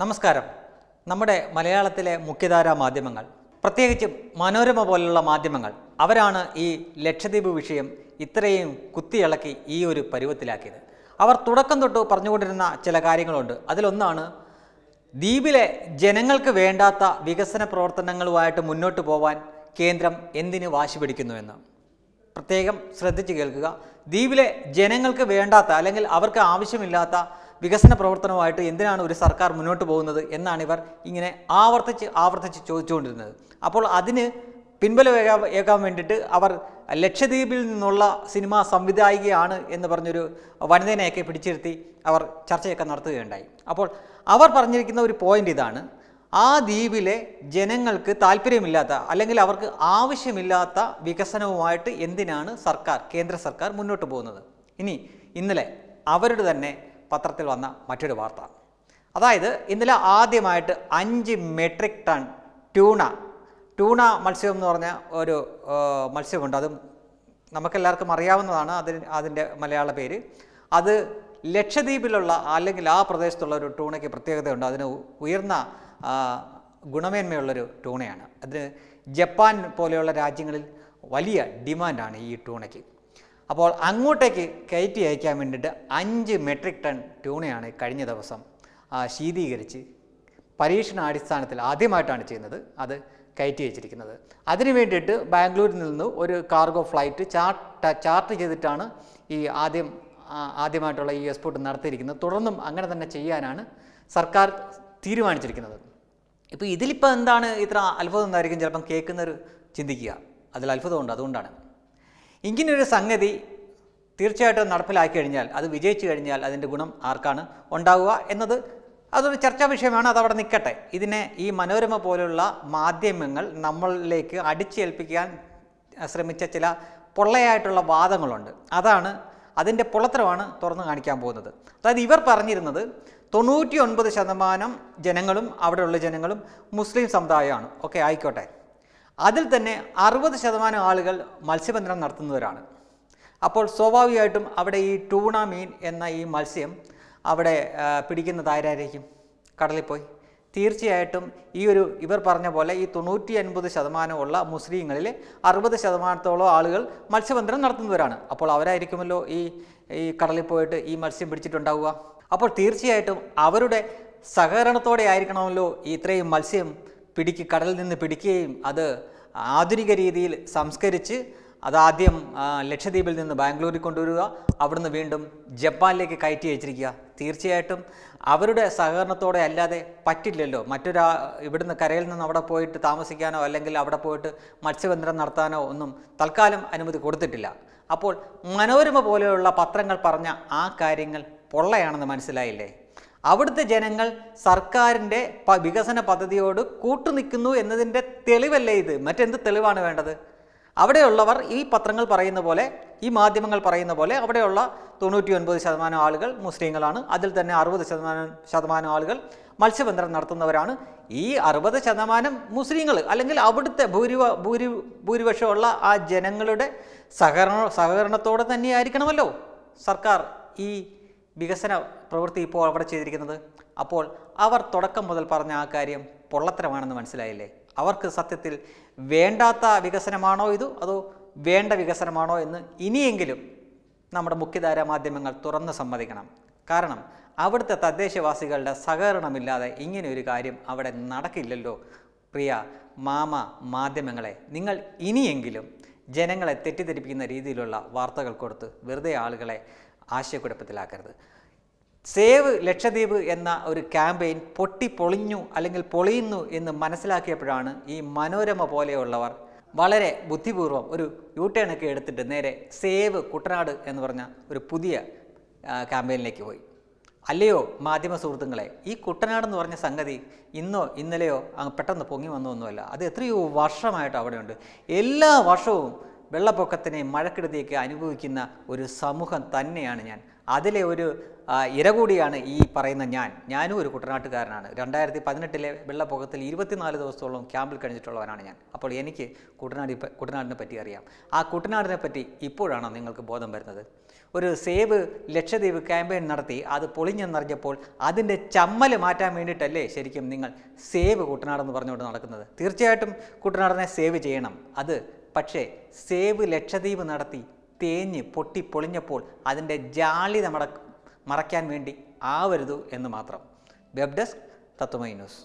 നമസ്കാരം. നമ്മുടെ മലയാളത്തിലെ മുഖ്യധാരാ മാധ്യമങ്ങൾ പ്രത്യേകിച്ചും മനോരമ പോലുള്ള മാധ്യമങ്ങൾ അവരാണ് ഈ ലക്ഷദ്വീപ് വിഷയം ഇത്രയും കുത്തിയിളക്കി ഈ ഒരു പരുവത്തിലാക്കിയത്. അവർ തുടക്കം തൊട്ട് പറഞ്ഞുകൊണ്ടിരുന്ന ചില കാര്യങ്ങളുണ്ട്. അതിലൊന്നാണ് ദ്വീപിലെ ജനങ്ങൾക്ക് വേണ്ടാത്ത വികസന പ്രവർത്തനങ്ങളുമായിട്ട് മുന്നോട്ട് പോവാൻ കേന്ദ്രം എന്തിന് വാശി പിടിക്കുന്നുവെന്ന്. പ്രത്യേകം ശ്രദ്ധിച്ച് കേൾക്കുക. ദ്വീപിലെ ജനങ്ങൾക്ക് വേണ്ടാത്ത അല്ലെങ്കിൽ അവർക്ക് ആവശ്യമില്ലാത്ത വികസന പ്രവർത്തനവുമായിട്ട് എന്തിനാണ് ഒരു സർക്കാർ മുന്നോട്ട് പോകുന്നത് എന്നാണ് ഇവർ ഇങ്ങനെ ആവർത്തിച്ച് ആവർത്തിച്ച് ചോദിച്ചുകൊണ്ടിരുന്നത്. അപ്പോൾ അതിന് പിൻബലം ഏകാൻ വേണ്ടിയിട്ട് അവർ ലക്ഷദ്വീപിൽ നിന്നുള്ള സിനിമാ സംവിധായികയാണ് എന്ന് പറഞ്ഞൊരു വനിതനെയൊക്കെ പിടിച്ചിരുത്തി അവർ ചർച്ചയൊക്കെ നടത്തുകയുണ്ടായി. അപ്പോൾ അവർ പറഞ്ഞിരിക്കുന്ന ഒരു പോയിന്റ് ഇതാണ് ആ ദ്വീപിലെ ജനങ്ങൾക്ക് താല്പര്യമില്ലാത്ത അല്ലെങ്കിൽ അവർക്ക് ആവശ്യമില്ലാത്ത വികസനവുമായിട്ട് എന്തിനാണ് സർക്കാർ കേന്ദ്ര സർക്കാർ മുന്നോട്ട് പോകുന്നത്? ഇനി ഇന്നലെ അവരുടെ തന്നെ പത്രത്തിൽ വന്ന മറ്റൊരു വാർത്ത. അതായത് ഇന്നലെ ആദ്യമായിട്ട് അഞ്ച് മെട്രിക് ടൺ ട്യൂണ ട്യൂണ മത്സ്യം എന്ന് പറഞ്ഞ ഒരു മത്സ്യമുണ്ട്. അതും നമുക്കെല്ലാവർക്കും അറിയാവുന്നതാണ് അതിന് അതിന്റെ മലയാള പേര്. അത് ലക്ഷദ്വീപിലുള്ള അല്ലെങ്കിൽ ആ പ്രദേശത്തുള്ള ഒരു ടൂണയ്ക്ക് പ്രത്യേകതയുണ്ട്. അതിന് ഉയർന്ന ഗുണമേന്മയുള്ളൊരു ടൂണയാണ് അതിന് ജപ്പാൻ പോലെയുള്ള രാജ്യങ്ങളിൽ വലിയ ഡിമാൻഡാണ് ഈ ടൂണയ്ക്ക് അപ്പോൾ അങ്ങോട്ടേക്ക് കയറ്റി അയക്കാൻ വേണ്ടിയിട്ട് അഞ്ച് മെട്രിക് ടൺ ട്യൂണയാണ് കഴിഞ്ഞ ദിവസം ശീതീകരിച്ച് പരീക്ഷണാടിസ്ഥാനത്തിൽ ആദ്യമായിട്ടാണ് ചെയ്യുന്നത്. അത് കയറ്റി വെച്ചിരിക്കുന്നത്. അതിനു വേണ്ടിയിട്ട് ബാംഗ്ലൂരിൽ നിന്ന് ഒരു കാർഗോ ഫ്ലൈറ്റ് ചാർട്ട് ചാർട്ട് ചെയ്തിട്ടാണ് ഈ ആദ്യം ആദ്യമായിട്ടുള്ള ഈ എക്സ്പോർട്ട് നടത്തിയിരിക്കുന്നത്. തുടർന്നും അങ്ങനെ തന്നെ ചെയ്യാനാണ് സർക്കാർ തീരുമാനിച്ചിരിക്കുന്നത്. ഇപ്പോൾ ഇതിലിപ്പോൾ എന്താണ് ഇത്ര അത്ഭുതം എന്നായിരിക്കും ചിലപ്പം കേൾക്കുന്നവർ ചിന്തിക്കുക. അതിൽ അത്ഭുതമുണ്ട് അതുകൊണ്ടാണ്. ഇങ്ങനൊരു സംഗതി തീർച്ചയായിട്ടും നടപ്പിലാക്കി കഴിഞ്ഞാൽ അത് വിജയിച്ചു കഴിഞ്ഞാൽ അതിന്റെ ഗുണം ആർക്കാണ് ഉണ്ടാവുക എന്നത് അതൊരു ചർച്ചാ വിഷയമാണ് അതവിടെ നിൽക്കട്ടെ. ഇതിനെ ഈ മനോരമ പോലുള്ള മാധ്യമങ്ങൾ നമ്മളിലേക്ക് അടിച്ചേൽപ്പിക്കാൻ ശ്രമിച്ച ചില പൊള്ളയായിട്ടുള്ള വാദങ്ങളുണ്ട്. അതാണ് അതിന്റെ പൊള്ളത്തരമാണ് തുറന്നു കാണിക്കാൻ പോകുന്നത്. അതായത് ഇവർ പറഞ്ഞിരുന്നത് തൊണ്ണൂറ്റി ഒൻപത് ശതമാനം ജനങ്ങളും അവിടെയുള്ള ജനങ്ങളും മുസ്ലിം സമുദായമാണ്. ഓക്കെ ആയിക്കോട്ടെ. അതിൽ തന്നെ അറുപത് ശതമാനം ആളുകൾ മത്സ്യബന്ധനം നടത്തുന്നവരാണ്. അപ്പോൾ സ്വാഭാവികമായിട്ടും അവിടെ ഈ ടൂണ മീൻ എന്ന ഈ മത്സ്യം അവിടെ പിടിക്കുന്നത് ആരായിരിക്കും? കടലിൽ പോയി. തീർച്ചയായിട്ടും ഈ ഒരു ഇവർ പറഞ്ഞ പോലെ ഈ തൊണ്ണൂറ്റി അൻപത് ശതമാനമുള്ള മുസ്ലിങ്ങളിൽ അറുപത് ശതമാനത്തോളം ആളുകൾ മത്സ്യബന്ധനം നടത്തുന്നവരാണ്. അപ്പോൾ അവരായിരിക്കുമല്ലോ ഈ ഈ കടലിൽ പോയിട്ട് ഈ മത്സ്യം പിടിച്ചിട്ടുണ്ടാവുക. അപ്പോൾ തീർച്ചയായിട്ടും അവരുടെ സഹകരണത്തോടെ ആയിരിക്കണമല്ലോ ഇത്രയും മത്സ്യം പിടിക്ക് കടലിൽ നിന്ന് പിടിക്കുകയും അത് ആധുനിക രീതിയിൽ സംസ്കരിച്ച് അതാദ്യം ലക്ഷദ്വീപിൽ നിന്ന് ബാംഗ്ലൂരിൽ കൊണ്ടുവരിക അവിടുന്ന് വീണ്ടും ജപ്പാനിലേക്ക് കയറ്റി അയച്ചിരിക്കുക തീർച്ചയായിട്ടും അവരുടെ സഹകരണത്തോടെ അല്ലാതെ പറ്റില്ലല്ലോ. മറ്റൊരാ ഇവിടുന്ന് കരയിൽ നിന്ന് അവിടെ പോയിട്ട് താമസിക്കാനോ അല്ലെങ്കിൽ അവിടെ പോയിട്ട് മത്സ്യബന്ധനം നടത്താനോ ഒന്നും തൽക്കാലം അനുമതി കൊടുത്തിട്ടില്ല. അപ്പോൾ മനോരമ പോലെയുള്ള പത്രങ്ങൾ പറഞ്ഞ ആ കാര്യങ്ങൾ പൊള്ളയാണെന്ന് മനസ്സിലായില്ലേ? അവിടുത്തെ ജനങ്ങൾ സർക്കാരിന്റെ വികസന പദ്ധതിയോട് കൂട്ടുനിൽക്കുന്നു എന്നതിന്റെ തെളിവല്ലേ ഇത്? മറ്റെന്ത് തെളിവാണ് വേണ്ടത്? അവിടെയുള്ളവർ ഈ പത്രങ്ങൾ പറയുന്ന പോലെ ഈ മാധ്യമങ്ങൾ പറയുന്ന പോലെ അവിടെയുള്ള തൊണ്ണൂറ്റി ഒൻപത് ശതമാനം ആളുകൾ മുസ്ലിങ്ങളാണ്. അതിൽ തന്നെ അറുപത് ശതമാനം ശതമാനം ആളുകൾ മത്സ്യബന്ധനം നടത്തുന്നവരാണ്. ഈ അറുപത് ശതമാനം മുസ്ലിങ്ങൾ അല്ലെങ്കിൽ അവിടുത്തെ ഭൂരിവ ഭൂരി ഭൂരിപക്ഷമുള്ള ആ ജനങ്ങളുടെ സഹകരണ സഹകരണത്തോടെ തന്നെയായിരിക്കണമല്ലോ സർക്കാർ ഈ വികസന പ്രവൃത്തി ഇപ്പോൾ അവിടെ ചെയ്തിരിക്കുന്നത്. അപ്പോൾ അവർ തുടക്കം മുതൽ പറഞ്ഞ ആ കാര്യം പൊള്ളത്തരമാണെന്ന് മനസ്സിലായില്ലേ? അവർക്ക് സത്യത്തിൽ വേണ്ടാത്ത വികസനമാണോ ഇത്? അതോ വേണ്ട വികസനമാണോ എന്ന് ഇനിയെങ്കിലും നമ്മുടെ മുഖ്യധാര മാധ്യമങ്ങൾ തുറന്ന് സമ്മതിക്കണം. കാരണം അവിടുത്തെ തദ്ദേശവാസികളുടെ സഹകരണമില്ലാതെ ഇങ്ങനെ ഒരു കാര്യം അവിടെ നടക്കില്ലല്ലോ. പ്രിയ മാമ മാധ്യമങ്ങളെ നിങ്ങൾ ഇനിയെങ്കിലും ജനങ്ങളെ തെറ്റിദ്ധരിപ്പിക്കുന്ന രീതിയിലുള്ള വാർത്തകൾ കൊടുത്ത് വെറുതെ ആളുകളെ ആശയക്കുഴപ്പത്തിലാക്കരുത്. സേവ് ലക്ഷദ്വീപ് എന്ന ഒരു ക്യാമ്പയിൻ പൊട്ടിപ്പൊളിഞ്ഞു അല്ലെങ്കിൽ പൊളിയുന്നു എന്ന് മനസ്സിലാക്കിയപ്പോഴാണ് ഈ മനോരമ പോലെയുള്ളവർ വളരെ ബുദ്ധിപൂർവം ഒരു യൂട്ടേണൊക്കെ എടുത്തിട്ട് നേരെ സേവ് കുട്ടനാട് എന്ന് പറഞ്ഞ ഒരു പുതിയ ക്യാമ്പയിനിലേക്ക് പോയി. അല്ലയോ മാധ്യമ സുഹൃത്തുക്കളെ ഈ കുട്ടനാട് എന്ന് പറഞ്ഞ സംഗതി ഇന്നോ ഇന്നലെയോ അങ്ങ് പെട്ടെന്ന് പൊങ്ങി വന്നൊന്നുമല്ല. അത് എത്രയോ വർഷമായിട്ട് അവിടെയുണ്ട്. എല്ലാ വർഷവും വെള്ളപ്പൊക്കത്തിനെ മഴക്കെടുതിയൊക്കെ അനുഭവിക്കുന്ന ഒരു സമൂഹം തന്നെയാണ് ഞാൻ. അതിലെ ഒരു ഇര കൂടിയാണ് ഈ പറയുന്ന ഞാൻ. ഞാനും ഒരു കുട്ടനാട്ടുകാരനാണ്. രണ്ടായിരത്തി പതിനെട്ടിലെ വെള്ളപ്പൊക്കത്തിൽ ഇരുപത്തിനാല് ദിവസത്തോളം ക്യാമ്പിൽ കഴിഞ്ഞിട്ടുള്ളവനാണ് ഞാൻ. അപ്പോൾ എനിക്ക് കുട്ടനാടി കുട്ടനാടിനെ പറ്റി അറിയാം. ആ കുട്ടനാടിനെ പറ്റി ഇപ്പോഴാണോ നിങ്ങൾക്ക് ബോധം വരുന്നത്? ഒരു സേവ് ലക്ഷദ്വീപ് ക്യാമ്പയിൻ നടത്തി അത് പൊളിഞ്ഞെന്നറിഞ്ഞപ്പോൾ അതിന്റെ ചമ്മൽ മാറ്റാൻ വേണ്ടിയിട്ടല്ലേ ശരിക്കും നിങ്ങൾ സേവ് കുട്ടനാടെന്ന് പറഞ്ഞുകൊണ്ട് നടക്കുന്നത്? തീർച്ചയായിട്ടും കുട്ടനാടിനെ സേവ് ചെയ്യണം. അത് പക്ഷേ സേവ് ലക്ഷദ്വീപ് നടത്തി തേഞ്ഞ് പൊട്ടി പൊളിഞ്ഞപ്പോൾ അതിന്റെ ജാളിത നമ്മുടെ മറയ്ക്കാൻ വേണ്ടി ആവരുത് എന്ന് മാത്രം. വെബ് ഡെസ്ക് തത്വമൈ ന്യൂസ്.